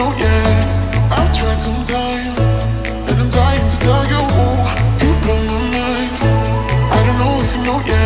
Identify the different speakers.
Speaker 1: know yet I've tried some time And I'm dying to tell you You blow my mind I don't know if you know yet.